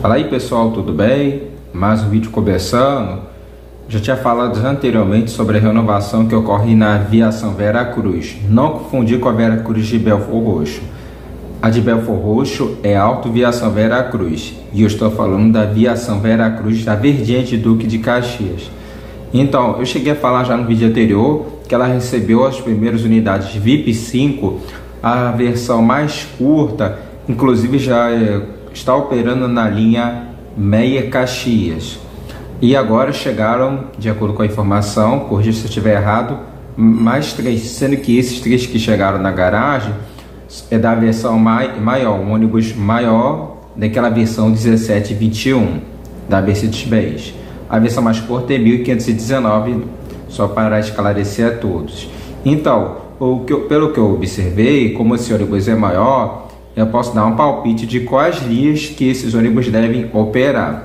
Fala aí pessoal, tudo bem? Mais um vídeo começando. Já tinha falado anteriormente sobre a renovação que ocorre na aviação Vera Cruz. Não confundir com a Vera Cruz de Belfor Roxo. A de Belfor Roxo é a Autoviação Vera Cruz e eu estou falando da aviação Vera Cruz da Verdiente Duque de Caxias. Então, eu cheguei a falar já no vídeo anterior que ela recebeu as primeiras unidades VIP 5, a versão mais curta, inclusive já é está operando na linha Meia Caxias. E agora chegaram, de acordo com a informação, corrija se eu estiver errado, mais três, sendo que esses três que chegaram na garagem é da versão mai, maior, um ônibus maior daquela versão 1721 da Mercedes-Benz. A versão mais curta é 1519, só para esclarecer a todos. Então, que eu, pelo que eu observei, como esse ônibus é maior, eu posso dar um palpite de quais linhas que esses ônibus devem operar.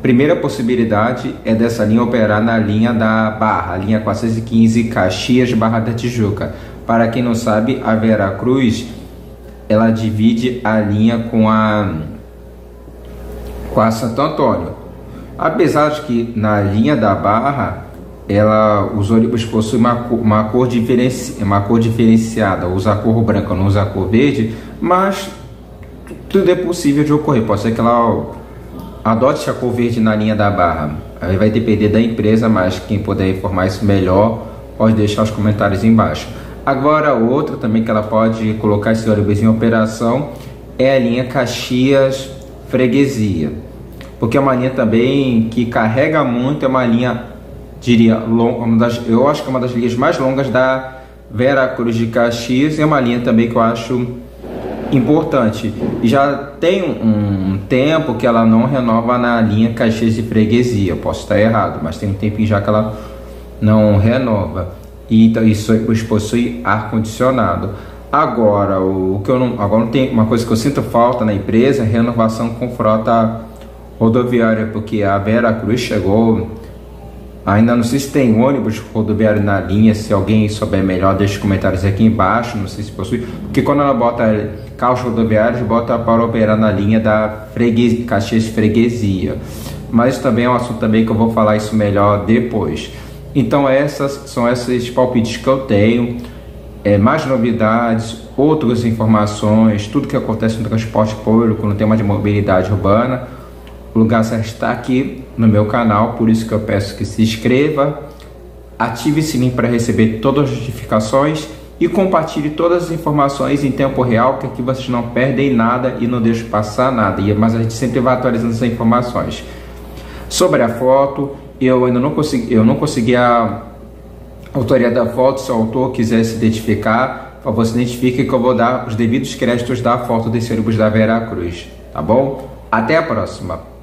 Primeira possibilidade é dessa linha operar na linha da Barra, linha 415 Caxias Barra da Tijuca. Para quem não sabe, a Vera Cruz ela divide a linha com a com a Santo Antônio. Apesar de que na linha da Barra ela, os ônibus possuem uma, uma, cor diferenci, uma cor diferenciada, usa a cor branca, não usa a cor verde, mas tudo é possível de ocorrer. Pode ser que ela adote a cor verde na linha da barra. Aí vai depender da empresa, mas quem puder informar isso melhor pode deixar os comentários embaixo. Agora, outra também que ela pode colocar esse ônibus em operação é a linha Caxias Freguesia, porque é uma linha também que carrega muito, é uma linha, diria, das, eu acho que é uma das linhas mais longas da Vera Cruz de Caxias, é uma linha também que eu acho importante. Já tem um tempo que ela não renova na linha Caxias de Freguesia. posso estar errado, mas tem um tempinho já que ela não renova. E então, isso possui ar condicionado. Agora, o que eu não, agora não tem uma coisa que eu sinto falta na empresa é renovação com frota rodoviária, porque a Vera Cruz chegou Ainda não sei se tem ônibus rodoviário na linha, se alguém souber melhor, deixe os comentários aqui embaixo, não sei se possui. Porque quando ela bota carros rodoviários, bota para operar na linha da freguesia, Caxias Freguesia. Mas também é um assunto também que eu vou falar isso melhor depois. Então essas são esses palpites que eu tenho. É, mais novidades, outras informações, tudo que acontece no transporte público, no tema de mobilidade urbana o lugar certo está aqui no meu canal, por isso que eu peço que se inscreva, ative o sininho para receber todas as notificações e compartilhe todas as informações em tempo real, que aqui vocês não perdem nada e não deixam passar nada, mas a gente sempre vai atualizando essas informações. Sobre a foto, eu ainda não consegui, eu não consegui a autoria da foto, se o autor quiser se identificar, por favor, se identifique que eu vou dar os devidos créditos da foto desse ônibus da Vera Cruz, tá bom? Até a próxima!